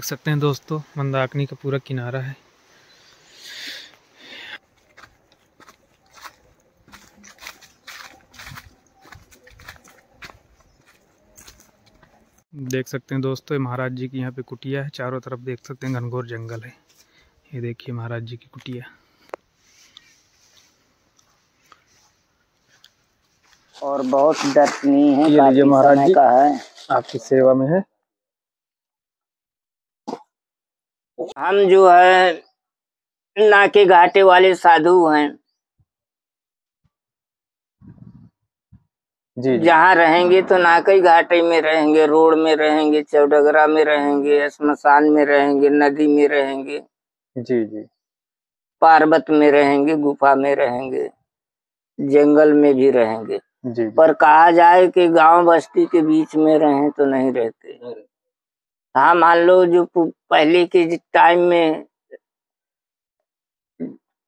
देख सकते हैं दोस्तों मंदाकिनी का पूरा किनारा है। देख सकते हैं दोस्तों ये महाराज जी की यहाँ पे कुटिया है। चारों तरफ़ देख सकते हैं घनघोर जंगल है। ये देखिए महाराज जी की कुटिया। और बहुत दर्शनीय है ये महाराज जी। का है। आपकी सेवा में है। हम जो है नाके घाटे वाले साधु हैं। जी जी। जहाँ रहेंगे तो नाकई घाटे में रहेंगे रोड में रहेंगे चौडगरा में रहेंगे शमशान में रहेंगे नदी में रहेंगे। जी जी। पार्वत में रहेंगे गुफा में रहेंगे जंगल में भी रहेंगे। जी जी। पर कहा जाए कि गाँव बस्ती के बीच में रहें तो नहीं रहते। हाँ मान लो जो पहले के टाइम में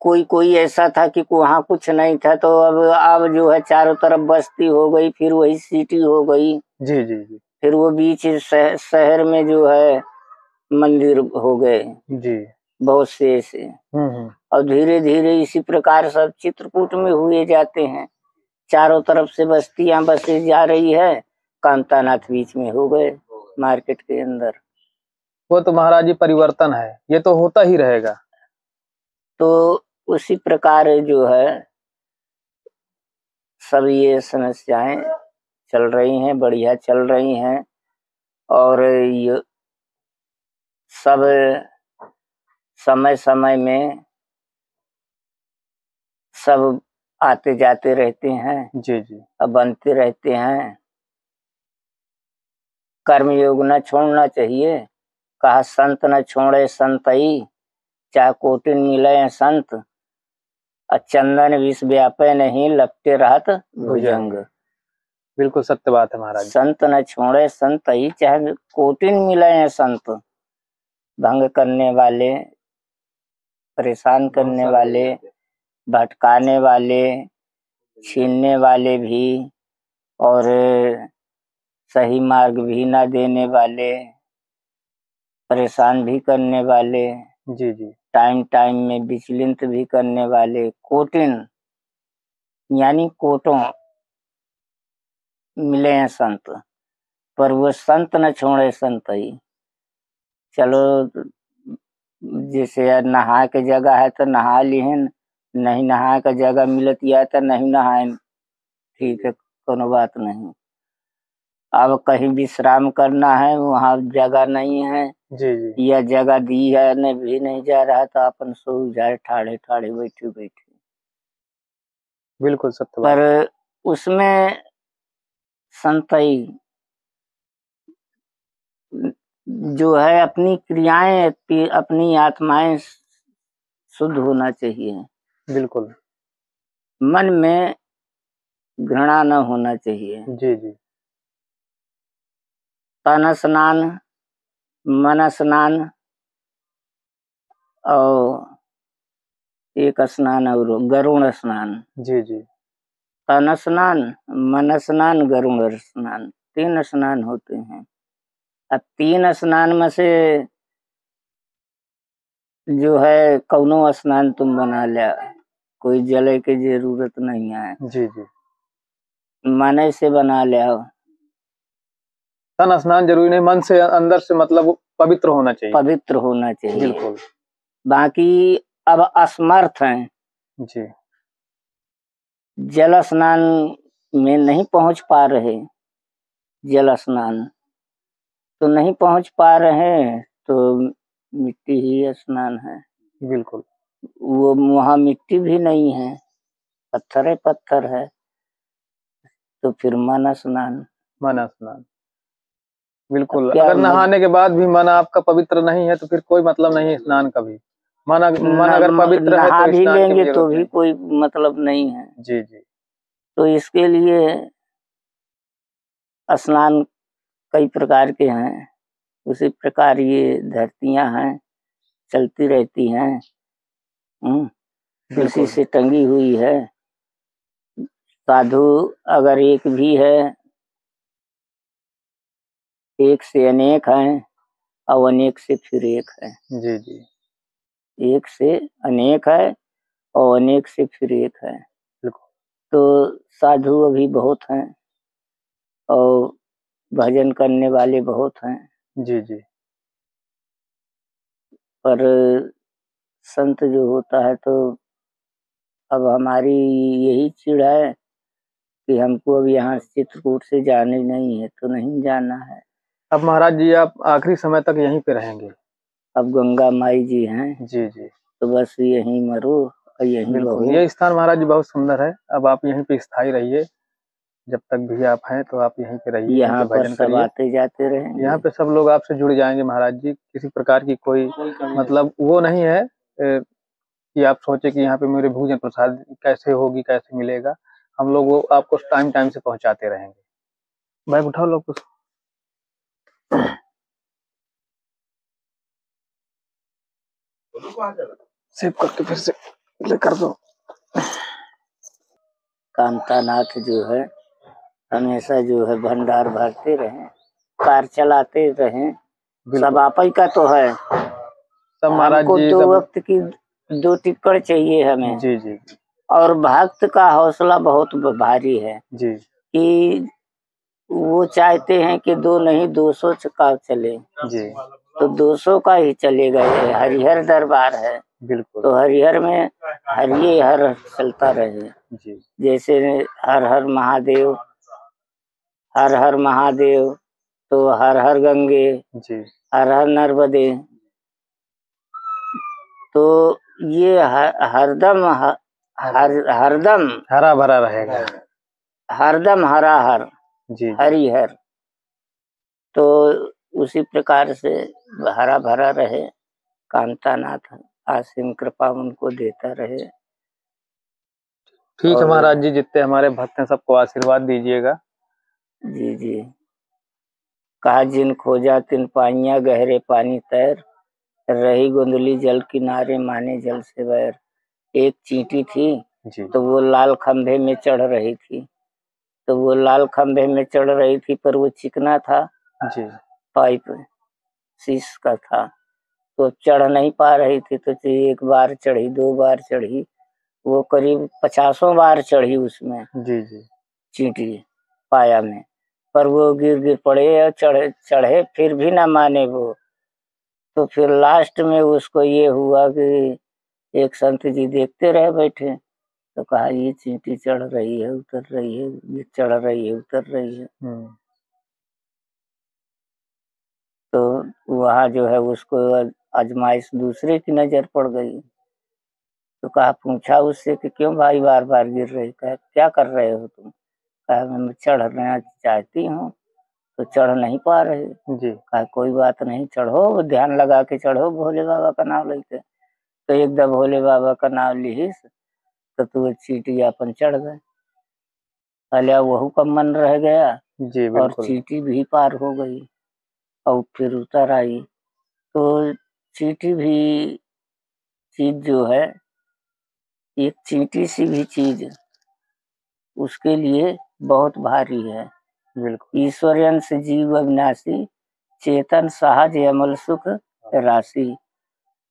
कोई कोई ऐसा था कि वहाँ कुछ नहीं था तो अब अब जो है चारों तरफ़ बस्ती हो गई फिर वही सिटी हो गई। जी जी जी। फिर वो बीच शह- शहर में जो है मंदिर हो गए। जी। बहुत से ऐसे। हम्म हम्म। और धीरे धीरे इसी प्रकार सब चित्रकूट में हुए जाते हैं। चारों तरफ़ से बस्तियाँ बसे जा रही है कांतानाथ बीच में हो गए। मार्केट के अंदर। वो तो महाराज जी परिवर्तन है ये तो होता ही रहेगा। तो उसी प्रकार जो है सब ये समस्याएँ चल रही हैं बढ़िया चल रही हैं और ये सब समय समय में सब आते जाते रहते हैं। जी जी। अब बनते रहते हैं। कर्मयोग न छोड़ना चाहिए। कहा संत न छोड़े संतई चाहे कोटिन मिले संत चंदन विष व्यापे नहीं लपटे रहत भुजंग। बिल्कुल सत्य बात है महाराज। संत न छोड़े संत ही चाहे कोटिन मिले संत। भंग करने वाले परेशान करने वाले भटकाने वाले छीनने वाले भी और सही मार्ग भी ना देने वाले परेशान भी करने वाले जी जी। टाइम टाइम में विचलित भी करने वाले कोटिन यानी कोटों मिले हैं संत पर वो संत न छोड़े संत ही। चलो जैसे यार नहा के जगह है तो नहा लिहन नहीं नहा के जगह मिलती है तो नहीं नहाए ठीक है कोनो बात नहीं। अब कहीं विश्राम करना है वहाँ जगह नहीं है। जी जी। या जगह दी है ने भी नहीं जा रहा तो अपन सो जाए ठाड़े ठाड़े बैठे बैठे बिल्कुल सत्य पर उसमें संतई जो है अपनी क्रियाएँ अपनी आत्माएँ शुद्ध होना चाहिए। बिल्कुल। मन में घृणा न होना चाहिए। जी जी। तन स्नान मन स्नान और एक स्नान और गरुण स्नान। जी जी। तन स्नान मन स्नान गरुण स्नान तीन स्नान होते हैं। अब तीन स्नान में से जो है कौनो स्नान तुम बना लिया कोई जले की ज़रूरत नहीं है। जी जी। मन से बना लिया। तन स्नान ज़रूरी नहीं मन से अंदर से मतलब पवित्र होना चाहिए। पवित्र होना चाहिए। बिल्कुल। बाकी अब असमर्थ हैं। जी। जल स्नान में नहीं पहुँच पा रहे जल स्नान। तो नहीं पहुँच पा रहे तो मिट्टी ही स्नान है। बिल्कुल। वो वहाँ मिट्टी भी नहीं है पत्थर है पत्थर है। तो फिर मन स्नान। मन स्नान। बिल्कुल। अगर नहाने के बाद भी मन आपका पवित्र नहीं है तो फिर कोई मतलब नहीं है स्नान का भी। मन मन अगर पवित्र है तो भी लेंगे तो भी कोई मतलब नहीं है। जी जी। तो इसके लिए स्नान कई प्रकार के हैं। उसी प्रकार ये धरतियाँ हैं चलती रहती हैं। हम्म, उसी से टंगी हुई है। साधु अगर एक भी है एक से अनेक हैं और अनेक से फिर एक है। जी जी। एक से अनेक है और अनेक से फिर एक है। तो साधु अभी बहुत हैं और भजन करने वाले बहुत हैं। जी जी। पर संत जो होता है तो अब हमारी यही चिड़ है कि हमको अब यहाँ चित्रकूट से जाने नहीं है तो नहीं जाना है। अब महाराज जी आप आखिरी समय तक यहीं पे रहेंगे। अब गंगा माई जी हैं। जी जी। तो बस यहीं मरो और यहीं ये स्थान महाराज जी बहुत सुंदर है। अब आप यहीं पे स्थायी रहिए। जब तक भी आप हैं तो आप यहीं पे रहिए यहाँ पर सब आते जाते रहे यहाँ पे सब लोग आपसे जुड़ जाएँगे महाराज जी। किसी प्रकार की कोई मतलब वो नहीं है कि आप सोचे कि यहाँ पे मेरे भोजन प्रसाद कैसे होगी कैसे मिलेगा। हम लोग वो आपको टाइम टाइम से पहुंचाते रहेंगे। भाई उठाओ लोग कुछ। सेव करके फिर से प्ले कर दो। कामतानाथ जो है हमेशा जो है भंडार भरते रहे कार चलाते रहे सब आप ही का तो है। सब महाराज जी दो वक्त की दो टिक्कड़ चाहिए हमें। जी जी। और भक्त का हौसला बहुत भारी है जी। कि वो चाहते हैं कि दो नहीं दो सौ का चले। जी। तो दो सौ का ही चलेगा ये हरिहर दरबार है। बिल्कुल। तो हरिहर में हरिये हर चलता रहे। जी। जैसे हर हर महादेव हर हर महादेव तो हर हर गंगे जी। हर हर नर्मदे। तो ये हर हरदम हर हरदम हरा भरा रहेगा। हरदम हरा हर। जी जी। हरिहर। तो उसी प्रकार से हरा भरा रहे कांतानाथ आसिम कृपा उनको देता रहे। ठीक है महाराज जी जितने हमारे भक्त हैं सबको आशीर्वाद दीजिएगा। जी जी। कहा जिन खोजा तिन पाइया गहरे पानी तैर रही गोंदली जल किनारे माने जल से बैर। एक चींटी थी जी। तो वो लाल खंभे में चढ़ रही थी। तो वो लाल खंभे में चढ़ रही थी पर वो चिकना था। जी। पाइप शीश का था। तो चढ़ नहीं पा रही थी तो एक बार चढ़ी दो बार चढ़ी। वो करीब पचासों बार चढ़ी उसमें। जी जी। चींटी पाया में। पर वो गिर गिर पड़े और चढ़े चढ़े फिर भी ना माने वो। तो फिर लास्ट में उसको ये हुआ कि एक संत जी देखते रहे बैठे। तो कहा ये चींटी चढ़ रही है उतर रही है ये चढ़ रही है उतर रही है। हम्म। तो वहाँ जो है उसको आजमाइश दूसरे की नज़र पड़ गई। तो कहा पूछा उससे कि क्यों भाई बार बार गिर रही? कहा क्या कर रहे हो तुम? कहा मैं चढ़ना चाहती हूँ तो चढ़ नहीं पा रही। जी। कहा कोई बात नहीं चढ़ो ध्यान लगा के चढ़ो भोले बाबा का नाम लेके। तो एकदम भोले बाबा का नाम लिहिस तो तू चीटी अपन चढ़ गए। पहले वहू का मन रह गया जी और चीटी भी पार हो गई और फिर उतर आई। तो चीटी भी चीज़ जो है एक चीटी सी भी चीज़ उसके लिए बहुत भारी है। से जीव अविनाशी चेतन सहज अमल सुख राशि।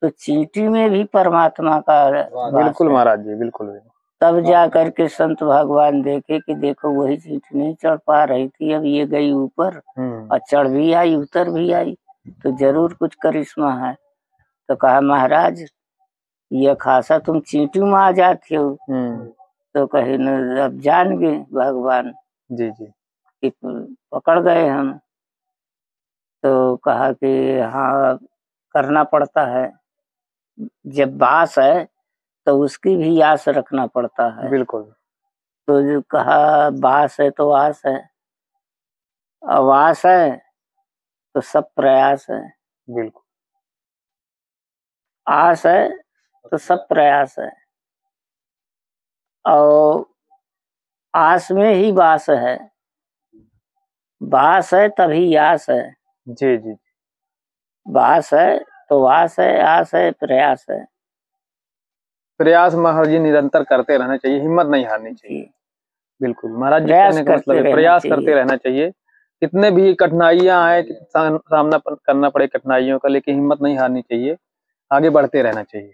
तो चींटी में भी परमात्मा का बिल्कुल महाराज जी बिल्कुल। तब जा करके संत भगवान देखे कि देखो वही चींटी नहीं चढ़ पा रही थी अब ये गई ऊपर हम्म। और चढ़ भी आई उतर भी आई तो ज़रूर कुछ करिश्मा है। तो कहा महाराज ये खासा तुम चींटी में आ जाते हो। हम्म। तो कहे न अब जान गए भगवान जी जी। कि पकड़ गए हम। तो कहा कि हाँ करना पड़ता है। जब बास है तो उसकी भी आस रखना पड़ता है। बिल्कुल। तो जो कहा बास है तो आस है। आवास है तो सब प्रयास है। बिल्कुल। आस है तो सब प्रयास है। और आस में ही बास है। बास है तभी आस है। जी जी। बास है तो आस है आस है प्रयास है। प्रयास महाराज जी निरंतर करते रहना चाहिए हिम्मत नहीं हारनी चाहिए। बिल्कुल महाराज जी कहने का मतलब है प्रयास। करते रहना चाहिए। कितने भी कठिनाइयाँ आए सामना करना पड़े कठिनाइयों का लेकिन हिम्मत नहीं हारनी चाहिए। आगे बढ़ते रहना चाहिए।